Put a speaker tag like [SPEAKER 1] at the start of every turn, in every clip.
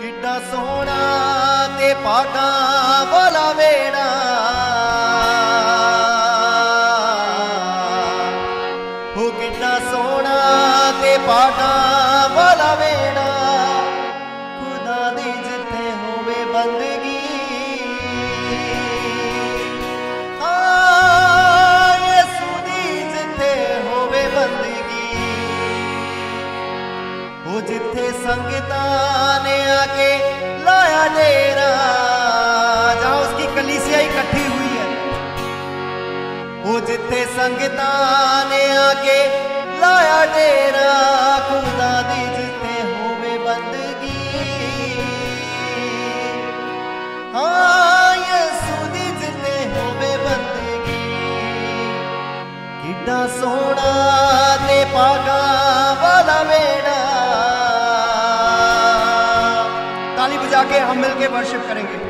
[SPEAKER 1] ਕਿੱਡਾ ਸੋਹਣਾ ਤੇ ਪਾਟਾ ਵਾਲਾ ਵੇੜਾ। ने आके लाया डेरा खुदा दी जिते होवे बंदगी। हाँ, सुनी जिते होवे बंदगी। किडा सोना ने ताली बजा के हम मिलके वर्षिप करेंगे।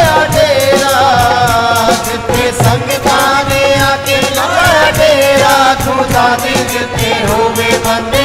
[SPEAKER 1] सोचा दिन के हो वे बंदे।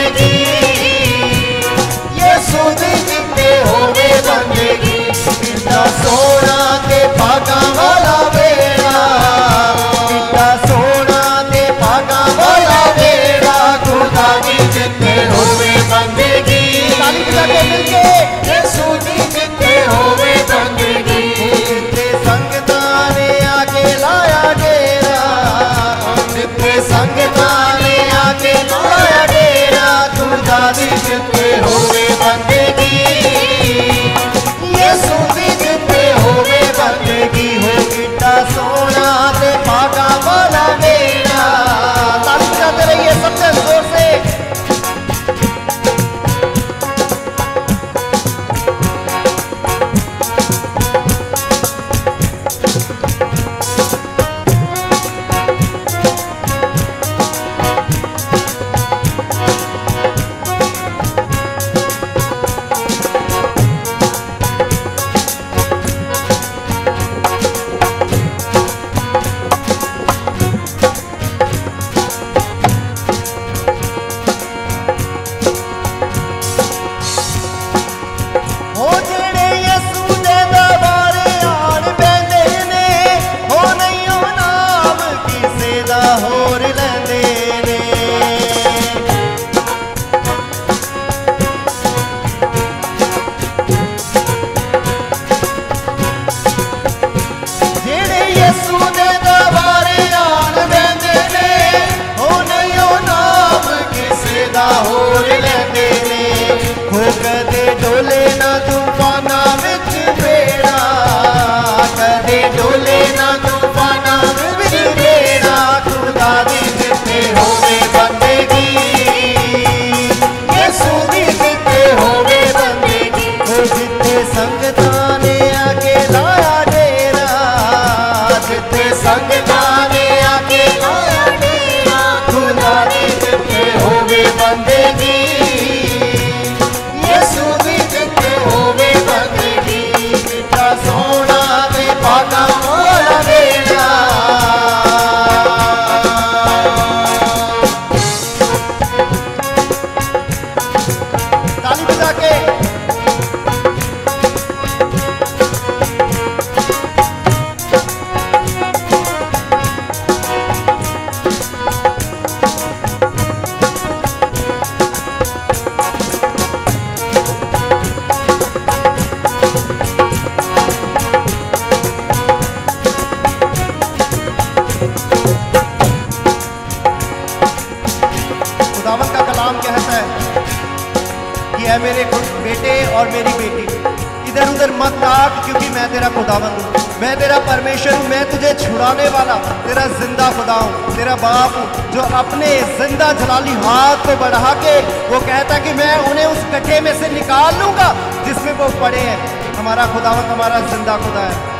[SPEAKER 1] अंदर मत आग क्योंकि मैं तेरा खुदावन हूँ। मैं तेरा परमेश्वर हूँ, मैं तुझे छुड़ाने वाला। तेरा ज़िंदा खुदा हूँ, तेरा बाप हूँ, जो अपने ज़िंदा जलाली हाथ को बढ़ा के वो कहता कि मैं उन्हें उस कटे में से निकाल लूँगा, जिसमें वो पड़े हैं। हमारा खुदावन हमारा ज़िंदा खुदा है।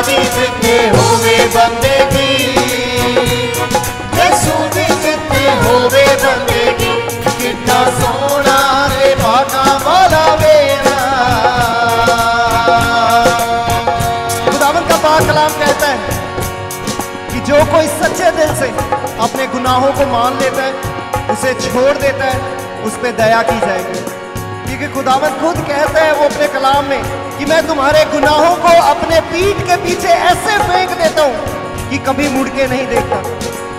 [SPEAKER 1] सारी जितने होवे बंदेगी सोनी का पाक कलाम कहता है कि जो कोई सच्चे दिल से अपने गुनाहों को मान लेता है, उसे छोड़ देता है, उस पर दया की जाएगी। क्योंकि खुदावन खुद कहता है, वो अपने कलाम में कि मैं तुम्हारे गुनाहों को अपने पीठ के पीछे ऐसे फेंक देता हूँ कि कभी मुड़ के नहीं देखता।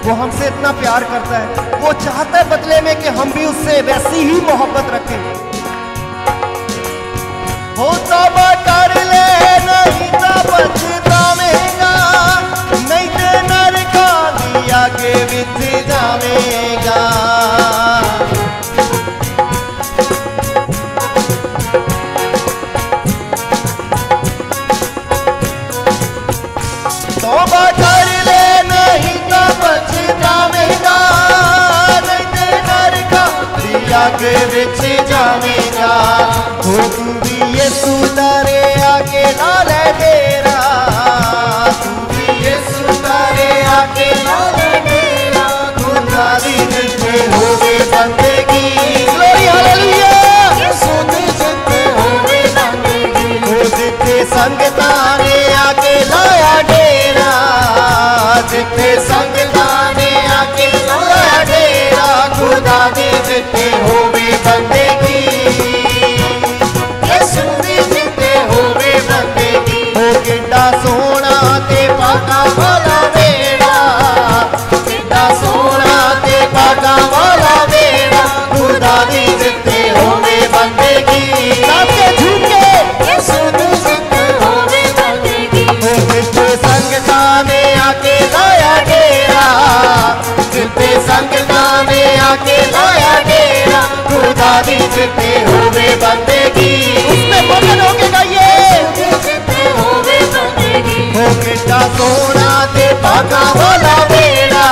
[SPEAKER 1] वो हमसे इतना प्यार करता है। वो चाहता है बदले में कि हम भी उससे वैसी ही मोहब्बत रखें। होता बाटा आसानी जीते हुए बंदगी। उसमें गाइए। सोना ते भागा वाला बेड़ा।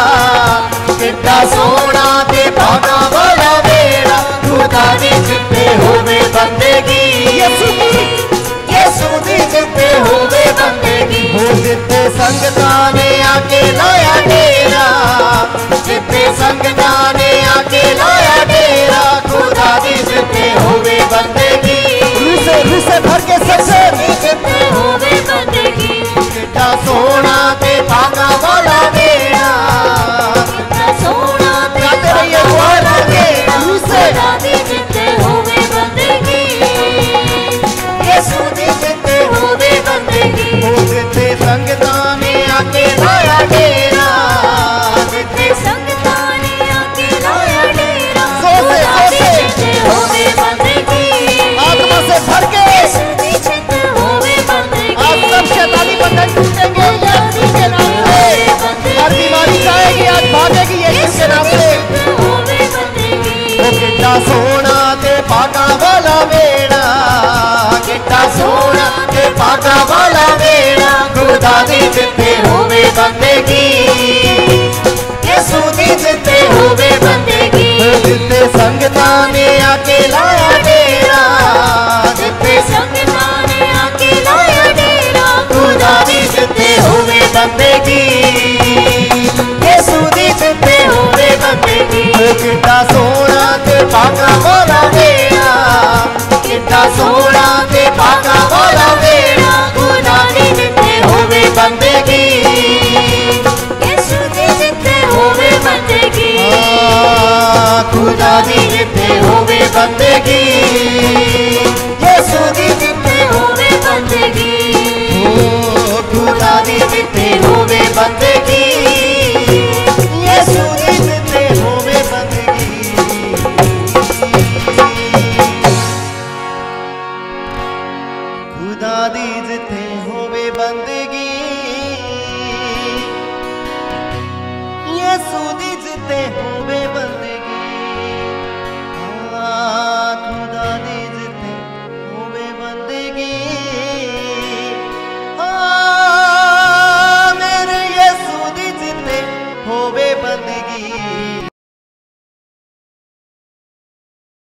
[SPEAKER 1] सोना ते भागा वाला बेड़ा। तू दानी जीते हुए बंदगी। ये जीते हुए बंदगी। हो आके लाया डेरा। get success. संग में अकेला जिथे होवे बंदगी। यीशु दी जिथे होवे बंदगी। ओ, खुदा दी जिथे होवे बंदगी। यीशु दी जिथे होवे बंदगी। खुदा दी जिथे होवे बंदगी। यीशु दी जिथे होवे बंदगी।